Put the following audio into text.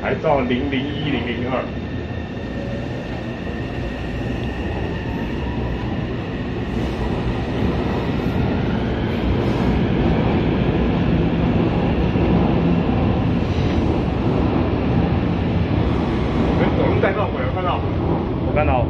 还到零零一零零二。我们在看到。我看到。